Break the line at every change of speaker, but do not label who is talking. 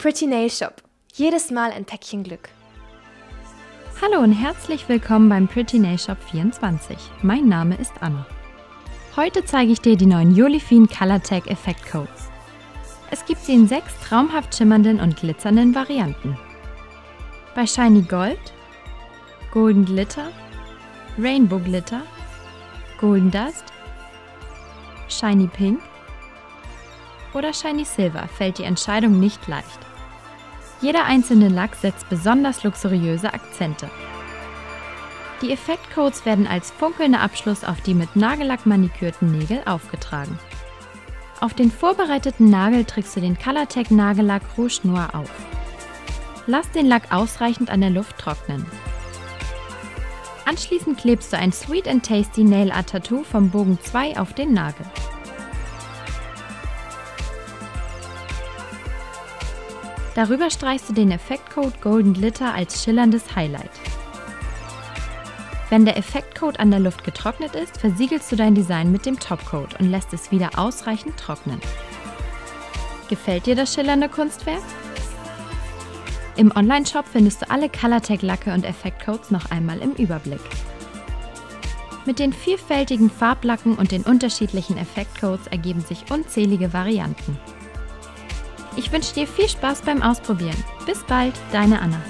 Pretty Nail Shop. Jedes Mal ein Päckchen Glück.
Hallo und herzlich willkommen beim Pretty Nail Shop 24. Mein Name ist Anna. Heute zeige ich dir die neuen Jolifin Colortag Effect Codes. Es gibt sie in sechs traumhaft schimmernden und glitzernden Varianten. Bei Shiny Gold, Golden Glitter, Rainbow Glitter, Golden Dust, Shiny Pink oder Shiny Silver fällt die Entscheidung nicht leicht. Jeder einzelne Lack setzt besonders luxuriöse Akzente. Die Effektcodes werden als funkelnder Abschluss auf die mit Nagellack manikürten Nägel aufgetragen. Auf den vorbereiteten Nagel trägst du den Colortech Nagellack Rouge Noir auf. Lass den Lack ausreichend an der Luft trocknen. Anschließend klebst du ein Sweet and Tasty Nail Art Tattoo vom Bogen 2 auf den Nagel. Darüber streichst du den Effektcode Golden Glitter als schillerndes Highlight. Wenn der Effektcode an der Luft getrocknet ist, versiegelst du dein Design mit dem Topcoat und lässt es wieder ausreichend trocknen. Gefällt dir das schillernde Kunstwerk? Im Online-Shop findest du alle Colortech-Lacke und Effektcodes noch einmal im Überblick. Mit den vielfältigen Farblacken und den unterschiedlichen Effektcodes ergeben sich unzählige Varianten. Ich wünsche dir viel Spaß beim Ausprobieren. Bis bald, deine Anna.